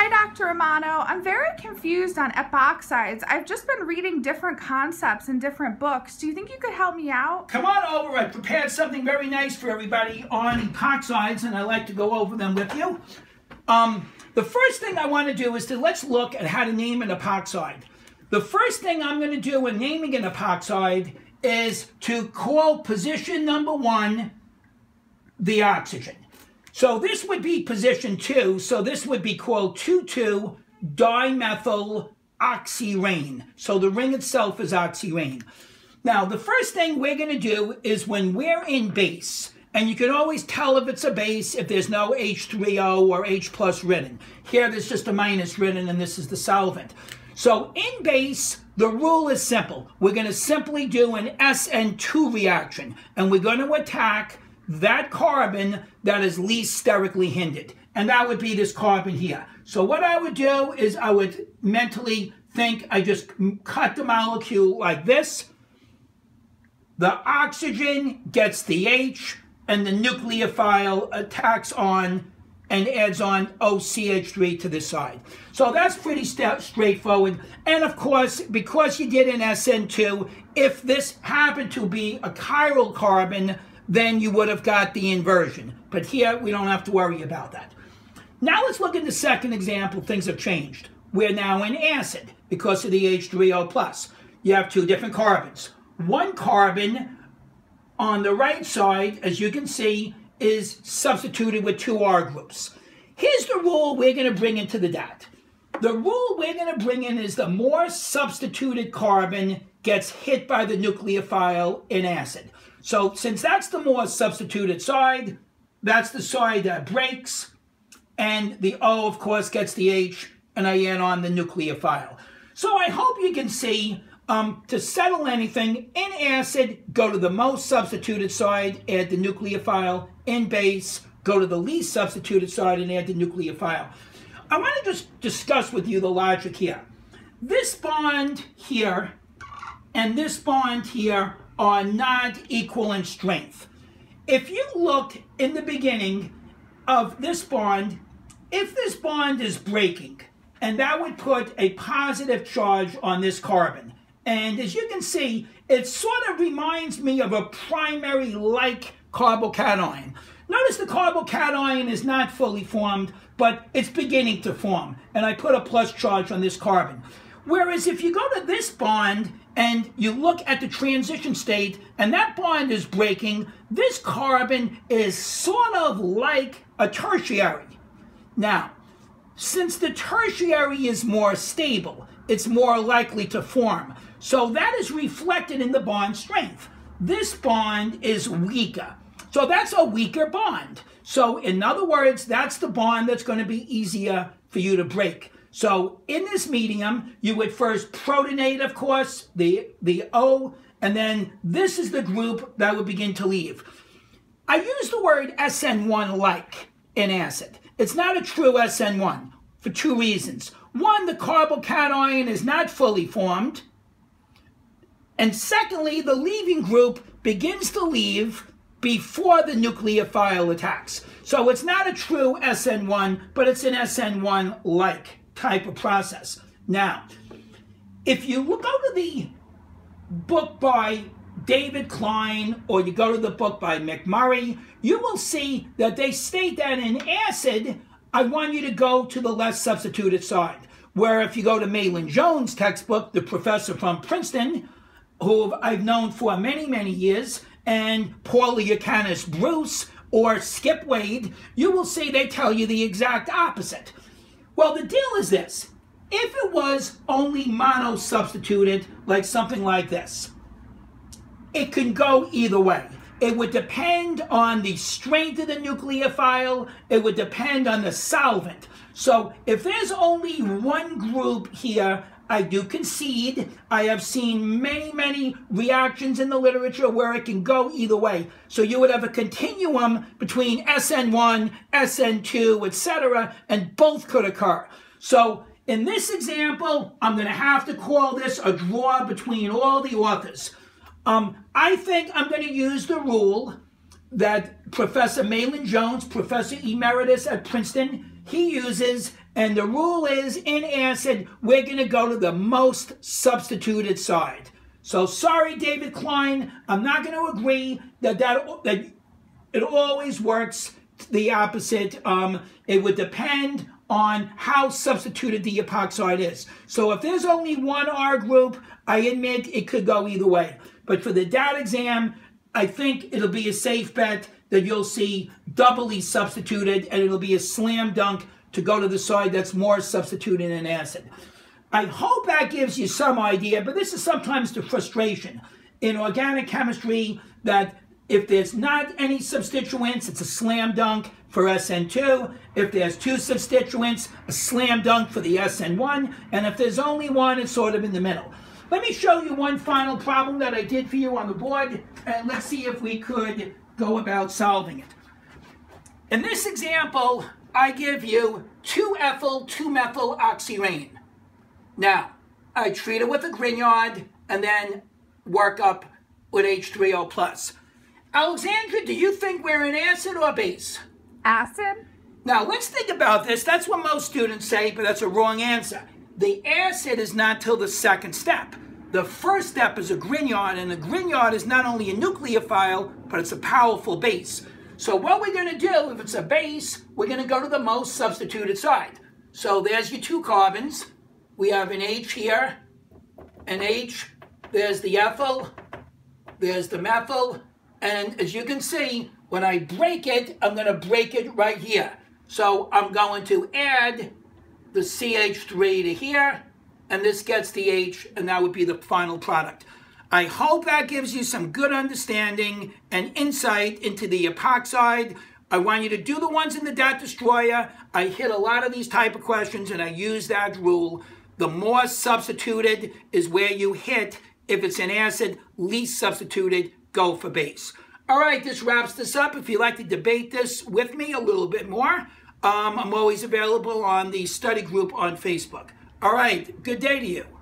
Hi, Dr. Romano. I'm very confused on epoxides. I've just been reading different concepts in different books. Do you think you could help me out? Come on over. I prepared something very nice for everybody on epoxides, and I'd like to go over them with you. Um, the first thing I want to do is to let's look at how to name an epoxide. The first thing I'm going to do in naming an epoxide is to call position number one the oxygen. So this would be position two. So this would be called 2,2-dimethyl oxirane. So the ring itself is oxirane. Now, the first thing we're going to do is when we're in base, and you can always tell if it's a base if there's no H3O or H plus written. Here, there's just a minus written, and this is the solvent. So in base, the rule is simple. We're going to simply do an SN2 reaction, and we're going to attack that carbon that is least sterically hindered. And that would be this carbon here. So what I would do is I would mentally think I just cut the molecule like this. The oxygen gets the H and the nucleophile attacks on and adds on OCH3 to the side. So that's pretty straightforward. And of course, because you did an SN2, if this happened to be a chiral carbon, then you would have got the inversion. But here, we don't have to worry about that. Now let's look at the second example. Things have changed. We're now in acid because of the H3O+. plus. You have two different carbons. One carbon on the right side, as you can see, is substituted with two R groups. Here's the rule we're going to bring into the dot. The rule we're going to bring in is the more substituted carbon gets hit by the nucleophile in acid. So since that's the more substituted side, that's the side that breaks, and the O, of course, gets the H, and I add on the nucleophile. So I hope you can see, um, to settle anything, in acid, go to the most substituted side, add the nucleophile. In base, go to the least substituted side and add the nucleophile. I want to just discuss with you the logic here. This bond here and this bond here are not equal in strength. If you look in the beginning of this bond, if this bond is breaking, and that would put a positive charge on this carbon. And as you can see, it sort of reminds me of a primary-like carbocation. Notice the carbocation is not fully formed, but it's beginning to form. And I put a plus charge on this carbon. Whereas if you go to this bond and you look at the transition state and that bond is breaking, this carbon is sort of like a tertiary. Now, since the tertiary is more stable, it's more likely to form. So that is reflected in the bond strength. This bond is weaker. So that's a weaker bond. So in other words, that's the bond that's going to be easier for you to break. So in this medium, you would first protonate, of course, the, the O, and then this is the group that would begin to leave. I use the word SN1-like in acid. It's not a true SN1 for two reasons. One, the carbocation is not fully formed. And secondly, the leaving group begins to leave before the nucleophile attacks. So it's not a true SN1, but it's an SN1-like type of process. Now, if you go to the book by David Klein or you go to the book by McMurry, you will see that they state that in acid, I want you to go to the less substituted side. Where if you go to Maitland Jones' textbook, the professor from Princeton, who I've known for many, many years, and Paul Yurkanis Bruice or Skip Wade, you will see they tell you the exact opposite. Well, the deal is this. If it was only mono-substituted, like something like this, it can go either way. It would depend on the strength of the nucleophile. It would depend on the solvent. So if there's only one group here, I do concede. I have seen many, many reactions in the literature where it can go either way. So you would have a continuum between SN1, SN2, etc., and both could occur. So in this example, I'm going to have to call this a draw between all the authors. Um, I think I'm going to use the rule that Professor Maitland Jones, Professor Emeritus at Princeton, he uses, and the rule is in acid, we're going to go to the most substituted side. So sorry, David Klein, I'm not going to agree that, that, that it always works the opposite. Um, it would depend on how substituted the epoxide is. So if there's only one R group, I admit it could go either way. But for the DAT exam, I think it'll be a safe bet that you'll see doubly substituted and it'll be a slam dunk to go to the side that's more substituted in acid. I hope that gives you some idea, but this is sometimes the frustration in organic chemistry that if there's not any substituents, it's a slam dunk for SN2. If there's two substituents, a slam dunk for the SN1. And if there's only one, it's sort of in the middle. Let me show you one final problem that I did for you on the board, and let's see if we could go about solving it. In this example, I give you 2-ethyl 2-methyl oxirane. Now, I treat it with a Grignard and then work up with H3O+. plus. Alexandra, do you think we're an acid or base? Acid. Now, let's think about this. That's what most students say, but that's a wrong answer. The acid is not till the second step. The first step is a Grignard, and a Grignard is not only a nucleophile, but it's a powerful base. So what we're going to do, if it's a base, we're going to go to the most substituted side. So there's your two carbons. We have an H here, an H. There's the ethyl. There's the methyl. And as you can see, when I break it, I'm going to break it right here. So I'm going to add the CH3 to here, and this gets the H, and that would be the final product. I hope that gives you some good understanding and insight into the epoxide. I want you to do the ones in the DAT Destroyer. I hit a lot of these type of questions, and I use that rule. The more substituted is where you hit. If it's an acid, least substituted, go for base. All right, this wraps this up. If you'd like to debate this with me a little bit more, um, I'm always available on the study group on Facebook. All right, good day to you.